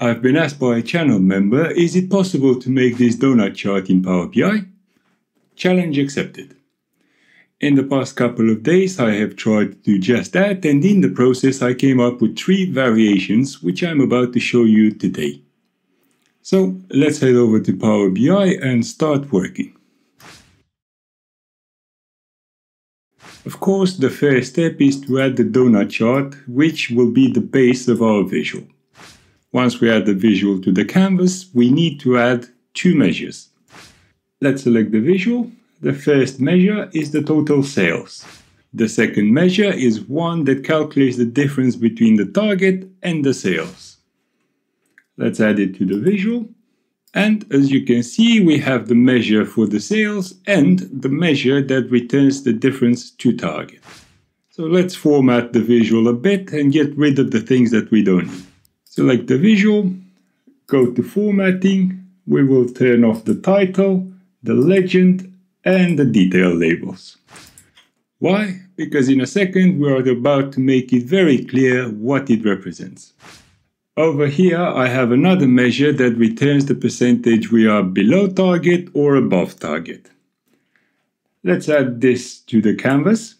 I've been asked by a channel member, is it possible to make this donut chart in Power BI? Challenge accepted. In the past couple of days I have tried to do just that and in the process I came up with three variations which I'm about to show you today. So let's head over to Power BI and start working. Of course the first step is to add the donut chart which will be the base of our visual. Once we add the visual to the canvas we need to add two measures. Let's select the visual the first measure is the total sales. The second measure is one that calculates the difference between the target and the sales. Let's add it to the visual. And as you can see, we have the measure for the sales and the measure that returns the difference to target. So let's format the visual a bit and get rid of the things that we don't need. Select the visual, go to formatting, we will turn off the title, the legend and the detail labels. Why? Because in a second we are about to make it very clear what it represents. Over here I have another measure that returns the percentage we are below target or above target. Let's add this to the canvas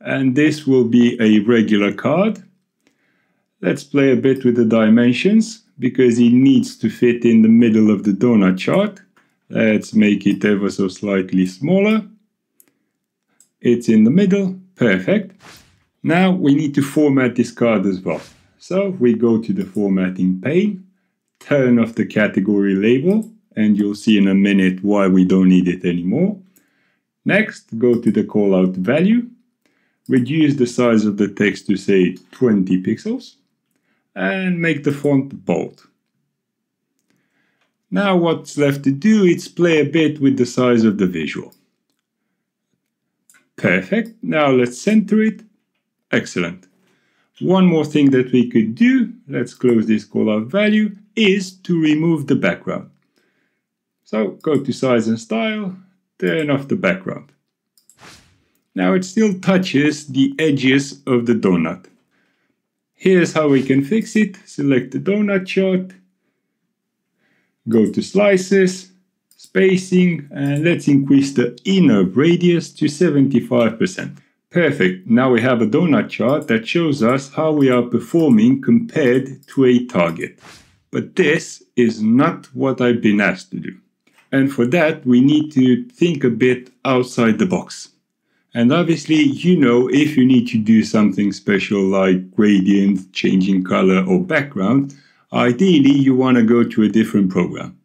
and this will be a regular card. Let's play a bit with the dimensions because it needs to fit in the middle of the donut chart. Let's make it ever so slightly smaller. It's in the middle, perfect. Now we need to format this card as well. So we go to the formatting pane, turn off the category label, and you'll see in a minute why we don't need it anymore. Next, go to the callout value, reduce the size of the text to say 20 pixels, and make the font bold. Now what's left to do is play a bit with the size of the visual. Perfect. Now let's center it. Excellent. One more thing that we could do, let's close this callout value, is to remove the background. So go to size and style, turn off the background. Now it still touches the edges of the donut. Here's how we can fix it. Select the donut chart, Go to slices, spacing, and let's increase the inner radius to 75%. Perfect, now we have a donut chart that shows us how we are performing compared to a target. But this is not what I've been asked to do. And for that, we need to think a bit outside the box. And obviously, you know, if you need to do something special like gradient, changing color, or background, Ideally, you want to go to a different program.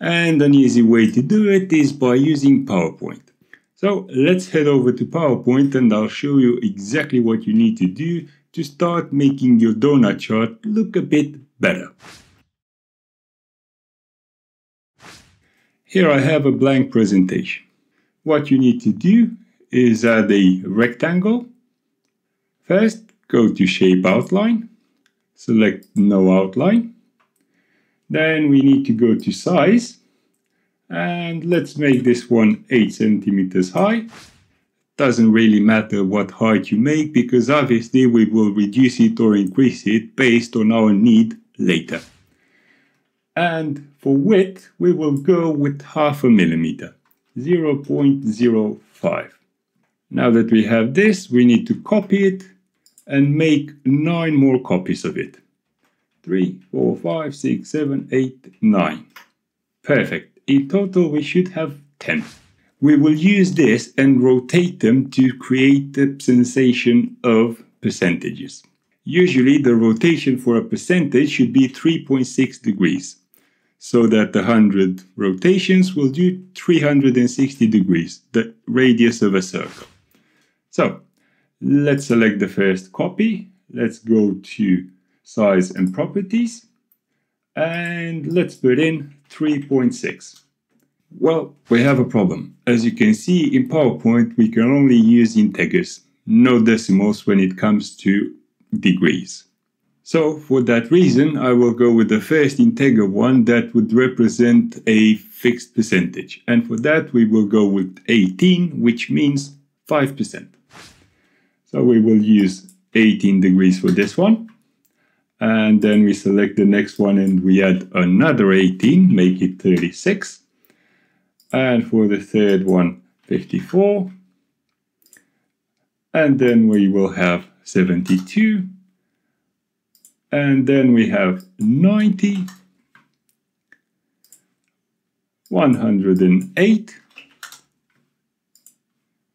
And an easy way to do it is by using PowerPoint. So let's head over to PowerPoint and I'll show you exactly what you need to do to start making your donut chart look a bit better. Here I have a blank presentation. What you need to do is add a rectangle. First, go to Shape Outline select no outline. Then we need to go to size and let's make this one 8 centimeters high. Doesn't really matter what height you make because obviously we will reduce it or increase it based on our need later. And for width we will go with half a millimeter, 0.05. Now that we have this we need to copy it and make nine more copies of it. Three, four, five, six, seven, eight, nine. Perfect. In total, we should have 10. We will use this and rotate them to create the sensation of percentages. Usually the rotation for a percentage should be 3.6 degrees, so that the 100 rotations will do 360 degrees, the radius of a circle. So Let's select the first copy. Let's go to size and properties. And let's put in 3.6. Well, we have a problem. As you can see in PowerPoint, we can only use integers, no decimals when it comes to degrees. So for that reason, I will go with the first integer one that would represent a fixed percentage. And for that, we will go with 18, which means 5%. So we will use 18 degrees for this one. And then we select the next one and we add another 18, make it 36. And for the third one, 54. And then we will have 72. And then we have 90. 108.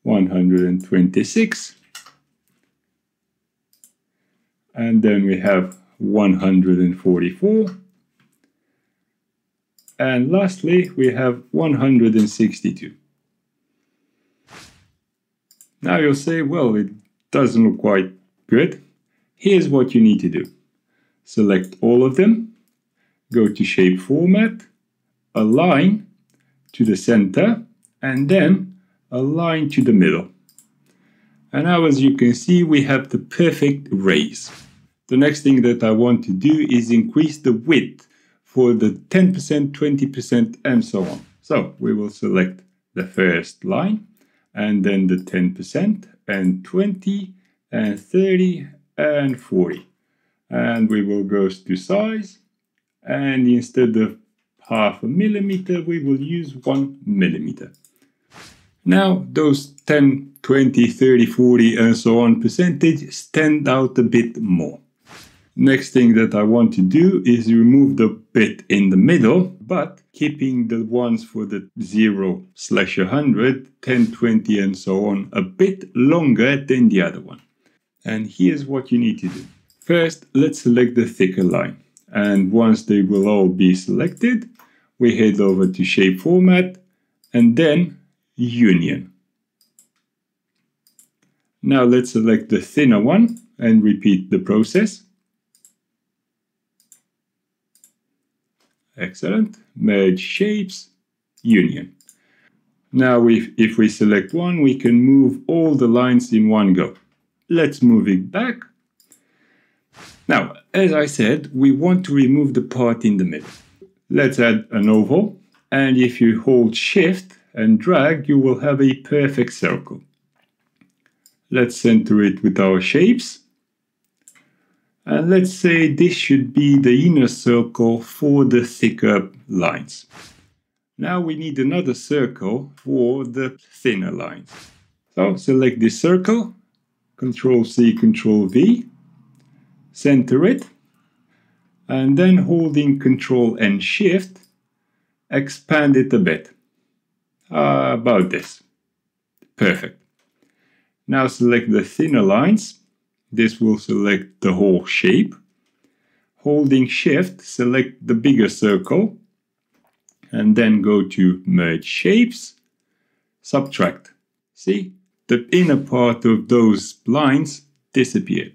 126 and then we have 144 and lastly we have 162 now you'll say well it doesn't look quite good. Here's what you need to do. Select all of them go to shape format align to the center and then align to the middle. And now as you can see, we have the perfect rays. The next thing that I want to do is increase the width for the 10%, 20%, and so on. So we will select the first line and then the 10% and 20 and 30 and 40. And we will go to size and instead of half a millimeter, we will use one millimeter. Now those 10, 20, 30, 40 and so on percentage stand out a bit more. Next thing that I want to do is remove the bit in the middle, but keeping the ones for the 0 slash 100, 10, 20 and so on a bit longer than the other one. And here's what you need to do. First, let's select the thicker line. And once they will all be selected, we head over to shape format and then union. Now let's select the thinner one and repeat the process. Excellent. Merge shapes, union. Now if, if we select one, we can move all the lines in one go. Let's move it back. Now, as I said, we want to remove the part in the middle. Let's add an oval. And if you hold shift, and drag, you will have a perfect circle. Let's center it with our shapes. And let's say this should be the inner circle for the thicker lines. Now we need another circle for the thinner lines. So select this circle, Control C, Control V, center it, and then holding Control and Shift, expand it a bit uh, about this. Perfect. Now select the thinner lines. This will select the whole shape. Holding shift, select the bigger circle and then go to merge shapes, subtract. See, the inner part of those lines disappeared.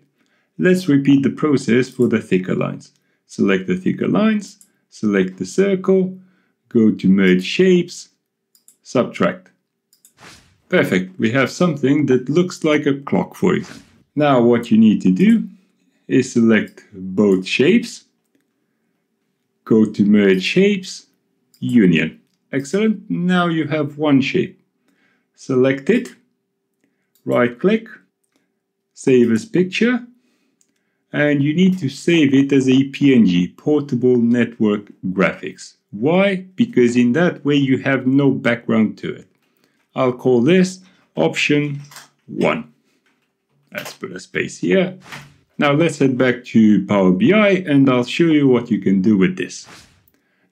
Let's repeat the process for the thicker lines. Select the thicker lines, select the circle, go to merge shapes, subtract. Perfect, we have something that looks like a clock for example. Now what you need to do is select both shapes, go to merge shapes, union. Excellent, now you have one shape. Select it, right click, save as picture, and you need to save it as a PNG, Portable Network Graphics. Why? Because in that way you have no background to it. I'll call this option 1. Let's put a space here. Now let's head back to Power BI and I'll show you what you can do with this.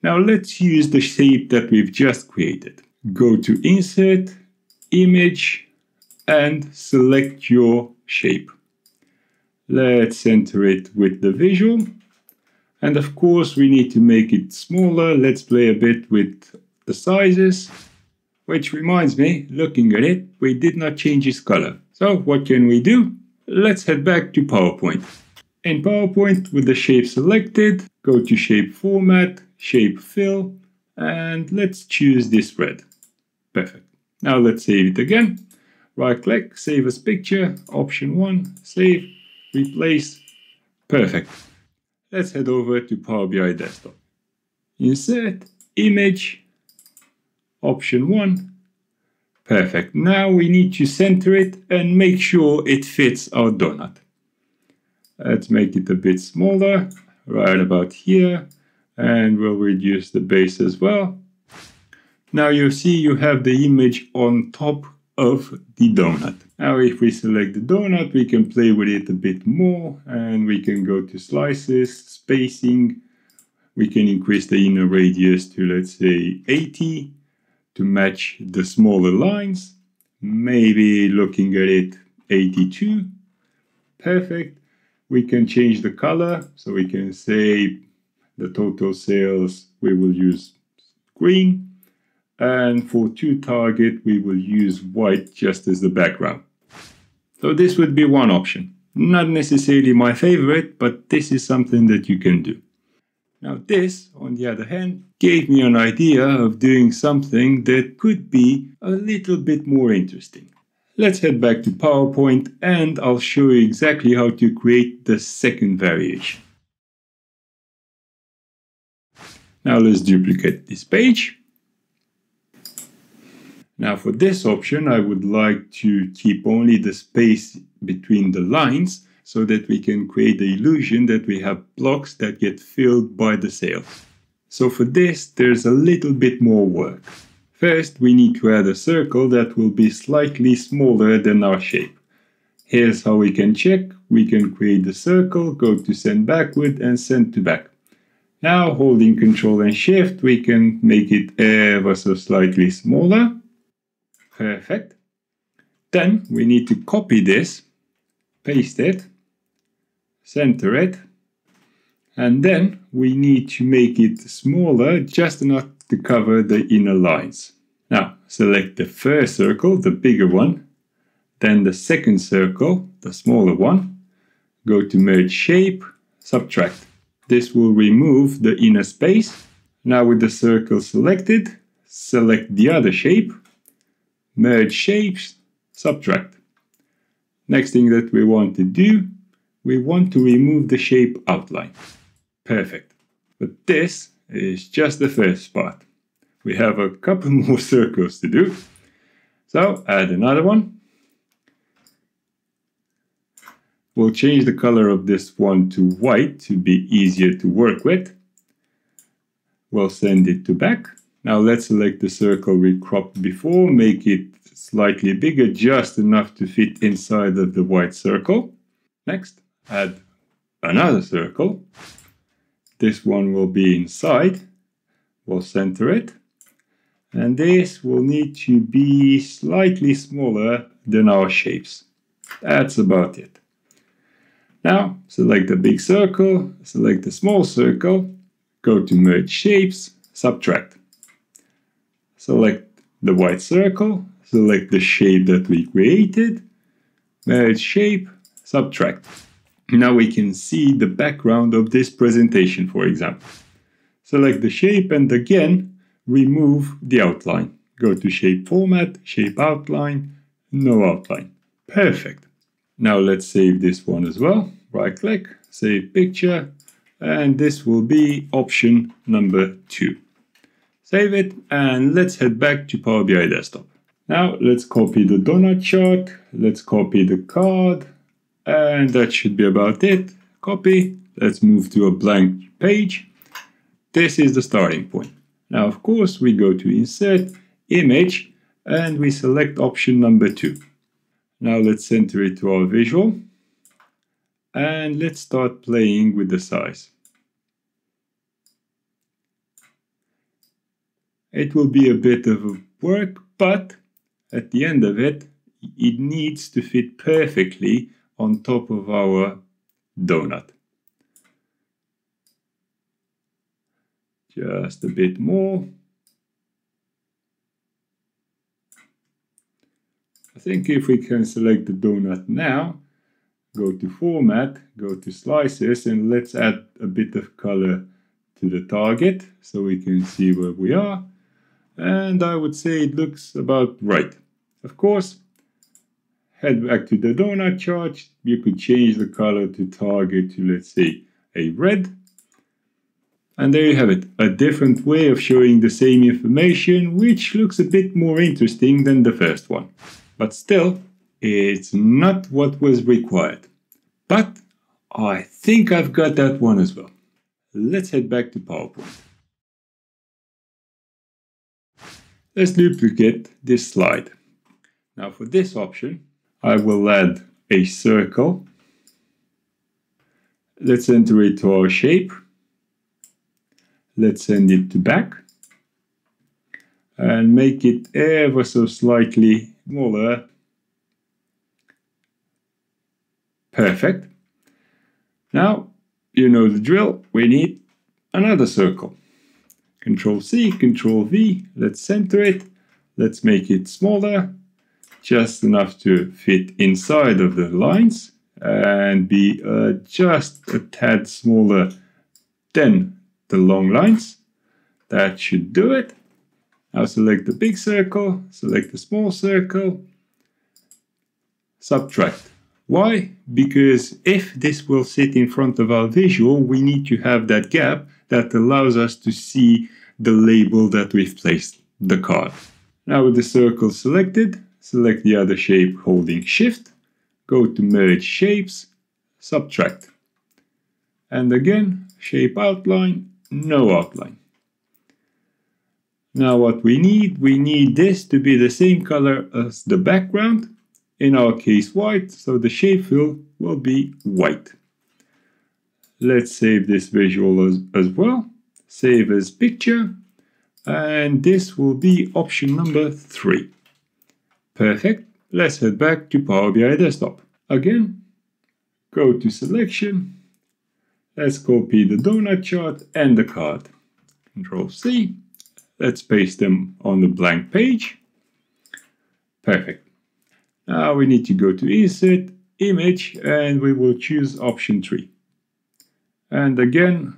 Now let's use the shape that we've just created. Go to Insert, Image and select your shape. Let's center it with the visual and of course we need to make it smaller. Let's play a bit with the sizes. Which reminds me, looking at it, we did not change its color. So what can we do? Let's head back to PowerPoint. In PowerPoint, with the shape selected, go to Shape Format, Shape Fill, and let's choose this red. Perfect. Now let's save it again. Right click, Save as Picture, Option 1, Save, Replace. Perfect. Let's head over to Power BI Desktop. Insert, Image, Option 1. Perfect. Now we need to center it and make sure it fits our donut. Let's make it a bit smaller, right about here, and we'll reduce the base as well. Now you see you have the image on top of the donut. Now if we select the donut, we can play with it a bit more and we can go to slices, spacing. We can increase the inner radius to let's say 80 to match the smaller lines. Maybe looking at it 82. Perfect. We can change the color. So we can say the total sales we will use green and for two target we will use white just as the background. So this would be one option. Not necessarily my favorite, but this is something that you can do. Now this, on the other hand, gave me an idea of doing something that could be a little bit more interesting. Let's head back to PowerPoint and I'll show you exactly how to create the second variation. Now let's duplicate this page now for this option, I would like to keep only the space between the lines so that we can create the illusion that we have blocks that get filled by the sales. So for this, there's a little bit more work. First, we need to add a circle that will be slightly smaller than our shape. Here's how we can check. We can create the circle, go to send backward and send to back. Now holding Control and Shift, we can make it ever so slightly smaller. Perfect. Then we need to copy this, paste it, center it, and then we need to make it smaller just enough to cover the inner lines. Now select the first circle, the bigger one, then the second circle, the smaller one, go to merge shape, subtract. This will remove the inner space. Now with the circle selected, select the other shape, merge shapes, subtract. Next thing that we want to do, we want to remove the shape outline. Perfect. But this is just the first part. We have a couple more circles to do. So add another one. We'll change the color of this one to white to be easier to work with. We'll send it to back. Now let's select the circle we cropped before, make it slightly bigger, just enough to fit inside of the white circle. Next, add another circle. This one will be inside. We'll center it. And this will need to be slightly smaller than our shapes. That's about it. Now, select the big circle, select the small circle, go to Merge Shapes, Subtract. Select the white circle, select the shape that we created, merge shape, subtract. Now we can see the background of this presentation, for example. Select the shape and again, remove the outline. Go to shape format, shape outline, no outline. Perfect. Now let's save this one as well. Right click, save picture, and this will be option number two. Save it and let's head back to Power BI Desktop. Now let's copy the donut chart, let's copy the card, and that should be about it. Copy, let's move to a blank page. This is the starting point. Now of course we go to Insert, Image, and we select option number two. Now let's center it to our visual, and let's start playing with the size. It will be a bit of work, but at the end of it, it needs to fit perfectly on top of our donut. Just a bit more. I think if we can select the donut now, go to format, go to slices and let's add a bit of color to the target so we can see where we are and I would say it looks about right. Of course, head back to the donut chart, you could change the color to target to let's say a red. And there you have it, a different way of showing the same information, which looks a bit more interesting than the first one. But still, it's not what was required. But I think I've got that one as well. Let's head back to PowerPoint. Let's duplicate this slide. Now for this option, I will add a circle. Let's enter it to our shape. Let's send it to back and make it ever so slightly smaller. Perfect. Now, you know the drill. We need another circle. Control C, Control V. Let's center it. Let's make it smaller, just enough to fit inside of the lines and be uh, just a tad smaller than the long lines. That should do it. Now select the big circle, select the small circle, subtract. Why? Because if this will sit in front of our visual, we need to have that gap that allows us to see the label that we've placed the card. Now with the circle selected, select the other shape holding shift, go to merge shapes, subtract. And again, shape outline, no outline. Now what we need, we need this to be the same color as the background, in our case white, so the shape fill will be white. Let's save this visual as, as well, save as picture, and this will be option number three. Perfect, let's head back to Power BI Desktop. Again, go to selection, let's copy the donut chart and the card. Control C, Let's paste them on the blank page. Perfect. Now we need to go to Insert, Image, and we will choose option 3. And again,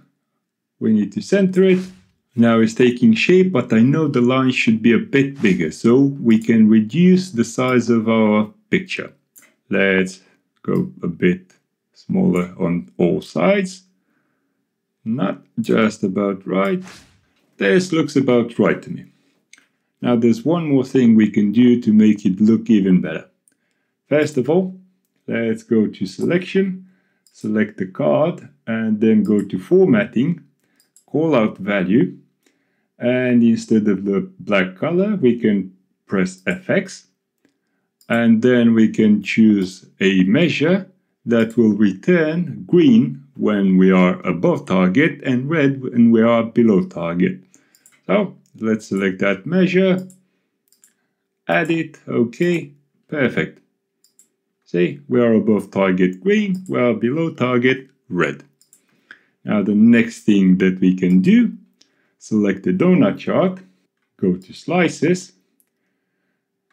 we need to center it. Now it's taking shape, but I know the line should be a bit bigger, so we can reduce the size of our picture. Let's go a bit smaller on all sides. Not just about right. This looks about right to me. Now there's one more thing we can do to make it look even better. First of all, let's go to selection, select the card and then go to formatting, call out value and instead of the black color we can press FX and then we can choose a measure that will return green when we are above target and red when we are below target. So let's select that measure, add it, okay, perfect. See, we are above target green, we are below target red. Now the next thing that we can do, select the donut chart, go to slices.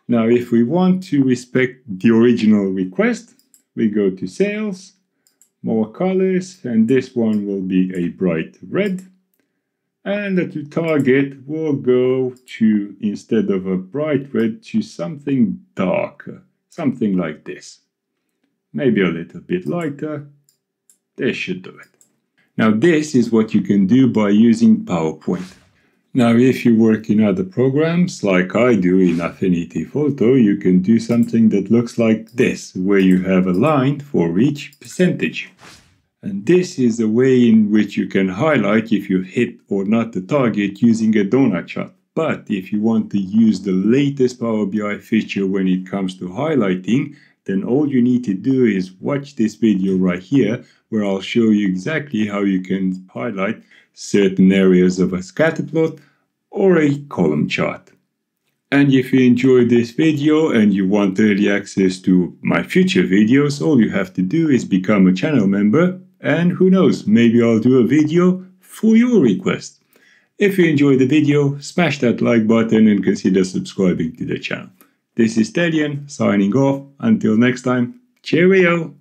Now if we want to respect the original request, we go to sales, more colors, and this one will be a bright red and the target will go to, instead of a bright red, to something darker, something like this. Maybe a little bit lighter. This should do it. Now this is what you can do by using PowerPoint. Now if you work in other programs, like I do in Affinity Photo, you can do something that looks like this, where you have a line for each percentage. And this is a way in which you can highlight if you hit or not the target using a donut chart. But if you want to use the latest Power BI feature when it comes to highlighting, then all you need to do is watch this video right here where I'll show you exactly how you can highlight certain areas of a scatter plot or a column chart. And if you enjoyed this video and you want early access to my future videos, all you have to do is become a channel member and who knows, maybe I'll do a video for your request. If you enjoyed the video, smash that like button and consider subscribing to the channel. This is Stelian signing off. Until next time, cheerio!